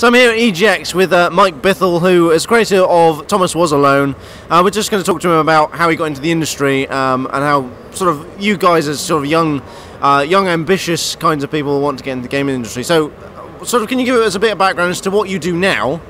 So I'm here at EGX with uh, Mike Bithell, who is creator of Thomas Was Alone. Uh, we're just going to talk to him about how he got into the industry um, and how sort of you guys as sort of young, uh, young ambitious kinds of people want to get into the gaming industry. So, uh, sort of, can you give us a bit of background as to what you do now,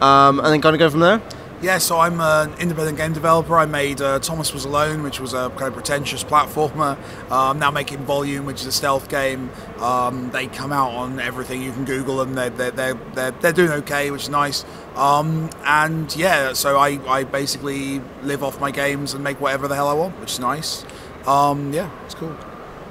um, and then kind of go from there? Yeah, so I'm an independent game developer. I made uh, Thomas Was Alone, which was a kind of pretentious platformer. Uh, I'm now making Volume, which is a stealth game. Um, they come out on everything. You can Google them. They're, they're, they're, they're, they're doing okay, which is nice. Um, and yeah, so I, I basically live off my games and make whatever the hell I want, which is nice. Um, yeah, it's cool.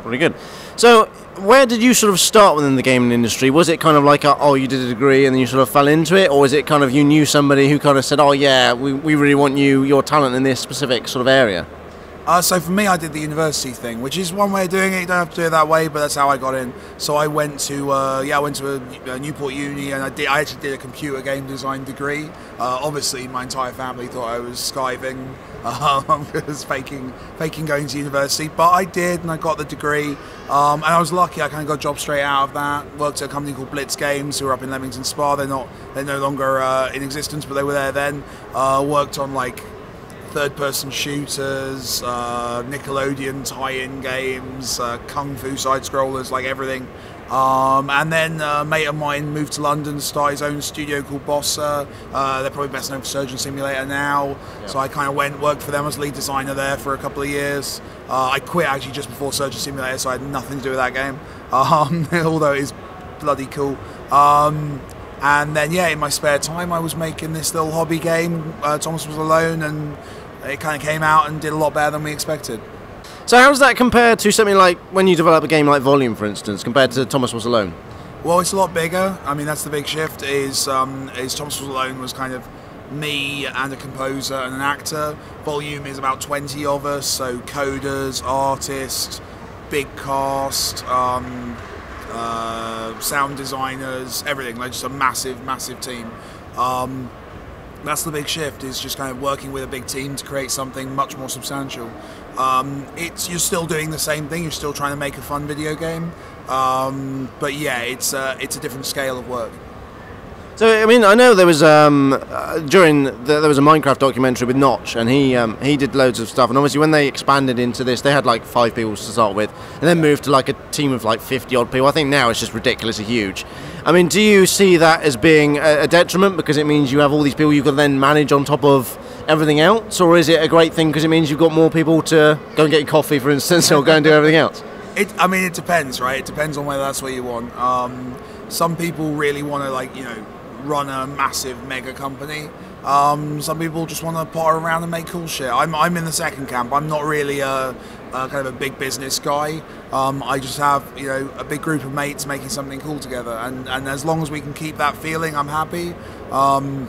Pretty good. So, where did you sort of start within the gaming industry? Was it kind of like, a, oh, you did a degree and then you sort of fell into it, or is it kind of you knew somebody who kind of said, oh yeah, we, we really want you, your talent in this specific sort of area? Uh, so for me, I did the university thing, which is one way of doing it. You don't have to do it that way, but that's how I got in. So I went to uh, yeah, I went to a, a, Newport Uni, and I did. I actually did a computer game design degree. Uh, obviously, my entire family thought I was skiving, um, was faking faking going to university, but I did, and I got the degree. Um, and I was lucky. I kind of got a job straight out of that. Worked at a company called Blitz Games, who are up in Leamington Spa. They're not they're no longer uh, in existence, but they were there then. Uh, worked on like third person shooters, uh, Nickelodeon tie in games, uh, Kung Fu side scrollers, like everything. Um, and then a mate of mine moved to London to start his own studio called Bossa. Uh, they're probably best known for Surgeon Simulator now. So I kind of went, worked for them as lead designer there for a couple of years. Uh, I quit actually just before Surgeon Simulator, so I had nothing to do with that game. Um, although it is bloody cool. Um, and then, yeah, in my spare time, I was making this little hobby game. Uh, Thomas was alone, and it kind of came out and did a lot better than we expected. So how does that compare to something like when you develop a game like Volume, for instance, compared to Thomas Was Alone? Well, it's a lot bigger. I mean, that's the big shift. Is um, is Thomas Was Alone was kind of me and a composer and an actor. Volume is about 20 of us, so coders, artists, big cast, um, uh, sound designers, everything. Like just a massive, massive team. Um, that's the big shift is just kind of working with a big team to create something much more substantial. Um, it's you're still doing the same thing you're still trying to make a fun video game. Um, but yeah it's uh, it's a different scale of work so I mean, I know there was um, uh, during the, there was a Minecraft documentary with Notch, and he um, he did loads of stuff. And obviously, when they expanded into this, they had like five people to start with, and then moved to like a team of like fifty odd people. I think now it's just ridiculously huge. I mean, do you see that as being a, a detriment because it means you have all these people you can then manage on top of everything else, or is it a great thing because it means you've got more people to go and get coffee, for instance, or go and do everything else? It, I mean, it depends, right? It depends on whether that's what you want. Um, some people really want to, like, you know, run a massive mega company. Um, some people just want to potter around and make cool shit. I'm, I'm in the second camp. I'm not really a, a kind of a big business guy. Um, I just have you know a big group of mates making something cool together, and, and as long as we can keep that feeling, I'm happy. Um,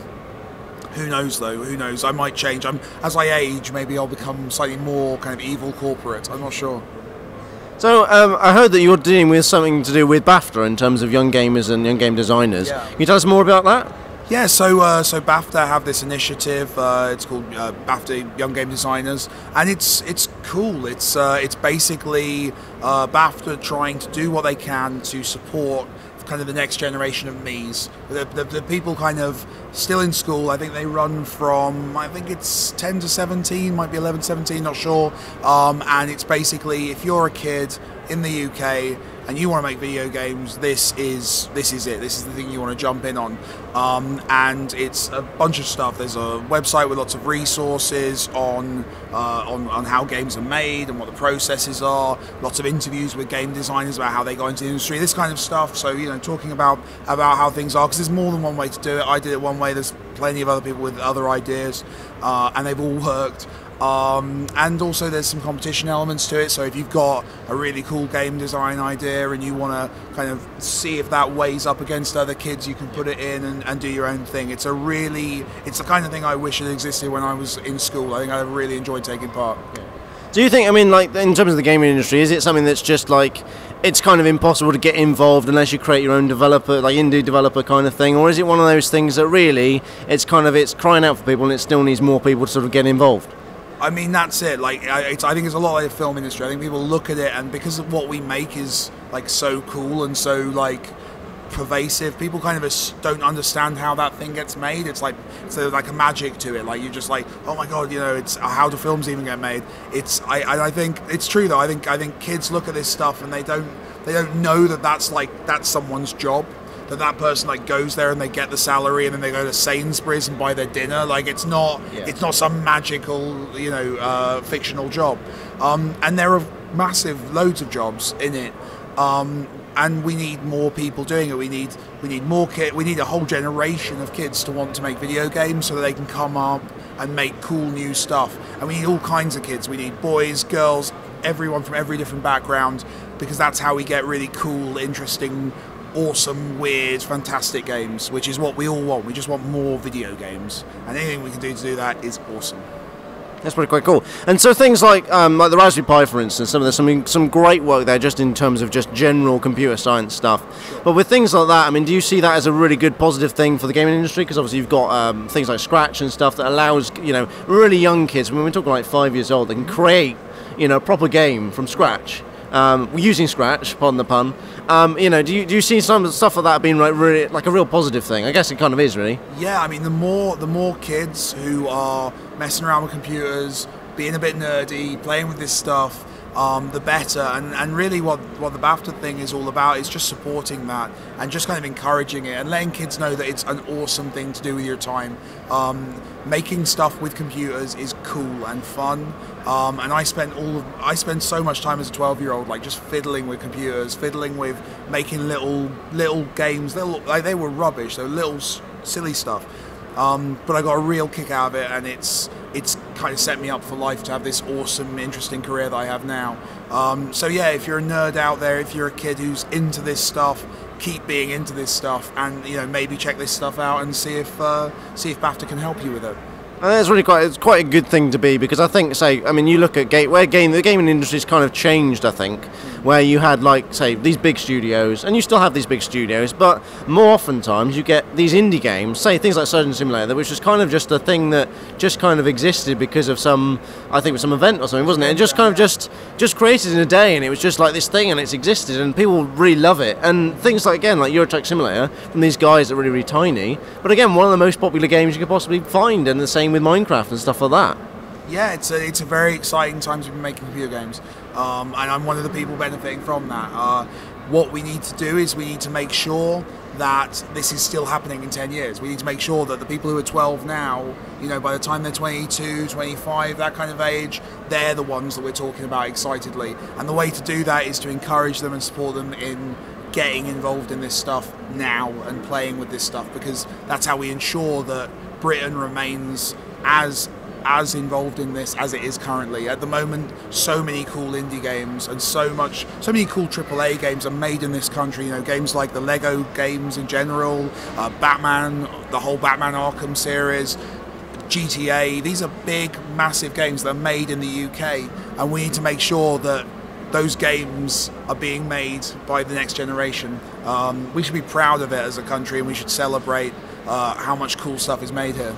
who knows though? Who knows? I might change. I'm as I age, maybe I'll become slightly more kind of evil corporate. I'm not sure. So um, I heard that you're dealing with something to do with BAFTA in terms of young gamers and young game designers. Yeah. Can you tell us more about that? Yeah, so uh, so BAFTA have this initiative. Uh, it's called uh, BAFTA Young Game Designers, and it's it's cool. It's uh, it's basically uh, BAFTA trying to do what they can to support kind of the next generation of me's. The, the, the, people kind of still in school. I think they run from, I think it's 10 to 17, might be 11, 17, not sure. Um, and it's basically if you're a kid in the UK and you want to make video games, this is this is it. This is the thing you want to jump in on. Um, and it's a bunch of stuff. There's a website with lots of resources on, uh, on on how games are made and what the processes are. Lots of interviews with game designers about how they got into the industry. This kind of stuff. So you know, talking about about how things are because there's more than one way to do it. I did it one way. There's plenty of other people with other ideas, uh, and they've all worked. Um, and also there's some competition elements to it. So if you've got a really cool game design idea and you want to kind of see if that weighs up against other kids you can put it in and, and, do your own thing. It's a really it's the kind of thing i wish had existed when i was in school. I think i really enjoyed taking part. Do you think i mean like in terms of the gaming industry is it something that's just like it's kind of impossible to get involved unless you create your own developer like indie developer kind of thing? Or is it one of those things that really it's kind of it's crying out for people and it still needs more people to sort of get involved I mean, that's it. Like, I, I think it's a lot like the film industry. I think people look at it, and because of what we make is like so cool and so like pervasive. People kind of don't understand how that thing gets made. It's like uh, like a magic to it. Like you're just like, oh my god, you know, it's how do films even get made? It's I I I think it's true though. I think I think kids look at this stuff and they don't they don't know that that's like that's someone's job. That that person like goes there and they get the salary and then they go to Sainsbury's and buy their dinner. Like it's not Yeah. it's not some magical you know uh, fictional job. Um, and there are massive loads of jobs in it. Um, and we need more people doing it. We need we need more kid. We need a whole generation of kids to want to make video games so that they can come up and make cool new stuff. And we need all kinds of kids. We need boys, girls, everyone from every different background because that's how we get really cool, interesting, awesome, weird, fantastic games. Which is what we all want. We just want more video games, and anything we can do to do that is awesome. That's pretty quite cool. And so things like um, like the Raspberry Pi, for instance, some of there's some some great work there just in terms of just general computer science stuff. But with things like that, I mean, do you see that as a really good positive thing for the gaming industry? Because obviously you've got um, things like Scratch and stuff that allows you know really young kids. When we're talking like five years old, they can create you know a proper game from scratch. Um, we're using Scratch, pardon the pun. Um, you know, do you, do you see some stuff like that being like really like a real positive thing? I guess it kind of is really. Yeah, I mean, the more the more kids who are messing around with computers, being a bit nerdy, playing with this stuff, um, the better. And and really, what what the BAFTA thing is all about is just supporting that and just kind of encouraging it and letting kids know that it's an awesome thing to do with your time. Um, making stuff with computers is cool and fun. Um, and I spent all of, I spent so much time as a 12 year old like just fiddling with computers, fiddling with making little little games. Little like they were rubbish. They were little silly stuff. Um, but I got a real kick out of it, and it's it's kind of set me up for life to have this awesome, interesting career that I have now. Um, so yeah, if you're a nerd out there, if you're a kid who's into this stuff, keep being into this stuff, and you know maybe check this stuff out and see if uh, see if BAFTA can help you with it. And that's really quite it's quite a good thing to be because I think say I mean you look at game where game the gaming industry's kind of changed I think where you had like say these big studios and you still have these big studios but more oftentimes you get these indie games say things like Surgeon Simulator which was kind of just a thing that just kind of existed because of some I think it was some event or something wasn't it and just kind of just just created in a day and it was just like this thing and it's existed and people really love it and things like again like Euro Truck Simulator from these guys that are really really tiny but again one of the most popular games you could possibly find and the same with Minecraft and stuff like that. Yeah, it's a, it's a very exciting time to be making computer games, um, and I'm one of the people benefiting from that. Uh, what we need to do is we need to make sure that this is still happening in 10 years. We need to make sure that the people who are 12 now, you know, by the time they're 22, 25, that kind of age, they're the ones that we're talking about excitedly. And the way to do that is to encourage them and support them in getting involved in this stuff now and playing with this stuff because that's how we ensure that Britain remains as as involved in this as it is currently. At the moment, so many cool indie games and so much, so many cool AAA games are made in this country. You know, games like the Lego games in general, uh, Batman, the whole Batman Arkham series. GTA, these are big, massive games that are made in the UK, and we need to make sure that those games are being made by the next generation. Um, we should be proud of it as a country, and we should celebrate uh, how much cool stuff is made here.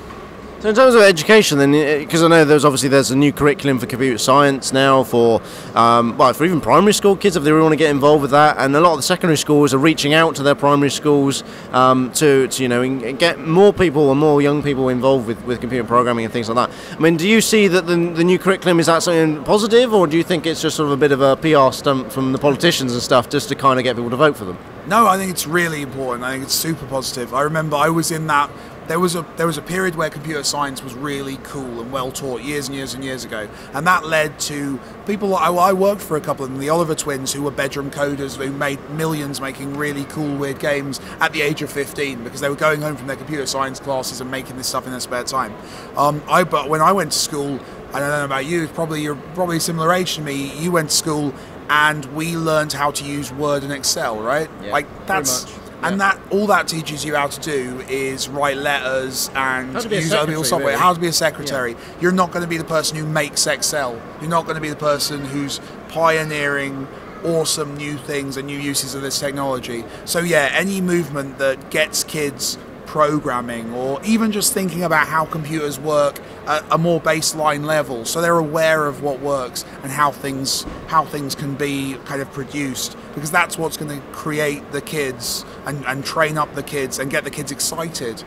So in terms of education, then, because I know there's obviously there's a new curriculum for computer science now for, um, well, for even primary school kids if they really want to get involved with that, and a lot of the secondary schools are reaching out to their primary schools um, to, to, you know, get more people and more young people involved with, with computer programming and things like that. I mean, do you see that the, the new curriculum is that something positive, or do you think it's just sort of a bit of a PR stunt from the politicians and stuff just to kind of get people to vote for them? No, I think it's really important. I think it's super positive. I remember I was in that. There was a there was a period where computer science was really cool and well taught years and years and years ago, and that led to people. I, I worked for a couple of them, the Oliver twins, who were bedroom coders who made millions making really cool weird games at the age of 15 because they were going home from their computer science classes and making this stuff in their spare time. Um, I but when I went to school, I don't know about you. Probably you're probably a similar age to me. You went to school and we learned how to use Word and Excel, right? Yeah, like pretty that's much, and that all that teaches you how to do is write letters and How to be a use other people's software. really. How to be a secretary. You're not going to be the person who makes Excel. You're not going to be the person who's pioneering awesome new things and new uses of this technology. So yeah, any movement that gets kids programming or even just thinking about how computers work at a more baseline level so they're aware of what works and how things how things can be kind of produced because that's what's going to create the kids and, and train up the kids and get the kids excited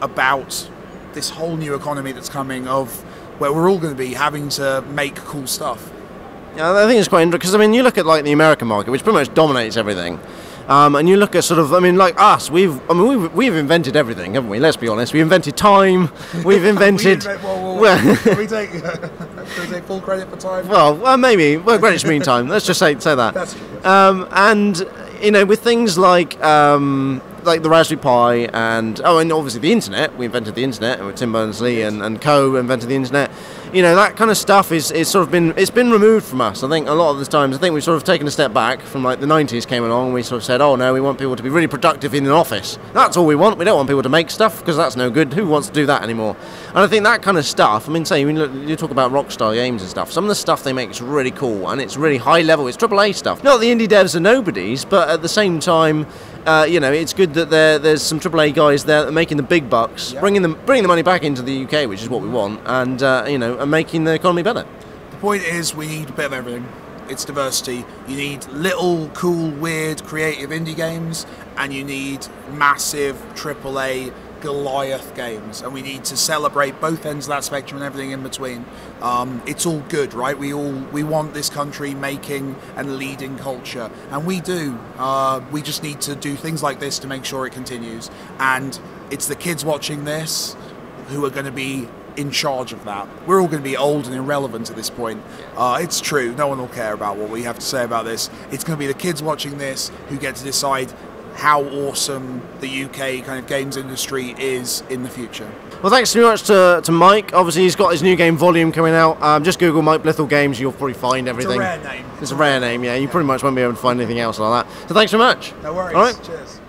about this whole new economy that's coming of where we're all going to be having to make cool stuff yeah, I think it's quite interesting because I mean, you look at like the American market, which pretty much dominates everything. Um, and you look at sort of, I mean, like us, we've, I mean, we've, we've invented everything, haven't we? Let's be honest. We invented time. We've invented. we invent, can we take, can we take full credit for time? Well, well maybe. Well, Greenwich Mean Time. Let's just say say that. Um, and you know, with things like um, like the Raspberry Pi and oh, and obviously the internet. We invented the internet, and Tim Berners-Lee and, and Co. invented the internet. You know, that kind of stuff is, is sort of been it's been removed from us. I think a lot of the times, I think we've sort of taken a step back from like the 90s came along. and We sort of said, oh no, we want people to be really productive in an office. That's all we want. We don't want people to make stuff because that's no good. Who wants to do that anymore? And I think that kind of stuff. I mean, say you, look, you talk about Rockstar Games and stuff. Some of the stuff they make is really cool and it's really high level. It's AAA stuff. Not the indie devs are nobodies, but at the same time. Uh, you know, it's good that there, there's some AAA guys there that are making the big bucks, Yeah. bringing them, bringing the money back into the UK, which is what we want, and uh, you know, and making the economy better. The point is, we need a bit of everything. It's diversity. You need little, cool, weird, creative indie games, and you need massive AAA Goliath games. And we need to celebrate both ends of that spectrum and everything in between. Um, it's all good, right? We all we want this country making and leading culture, and we do. Uh, we just need to do things like this to make sure it continues. And it's the kids watching this who are going to be in charge of that. We're all going to be old and irrelevant at this point. Uh, it's true. No one will care about what we have to say about this. It's going to be the kids watching this who get to decide how awesome the UK kind of games industry is in the future. Well, thanks very much to, to Mike. Obviously, he's got his new game Volume coming out. Um, just Google Mike Bithell Games, you'll probably find everything. rare name. It's a rare name, yeah. You pretty much won't be able to find anything else like that. So thanks very much. No worries. All right. Cheers.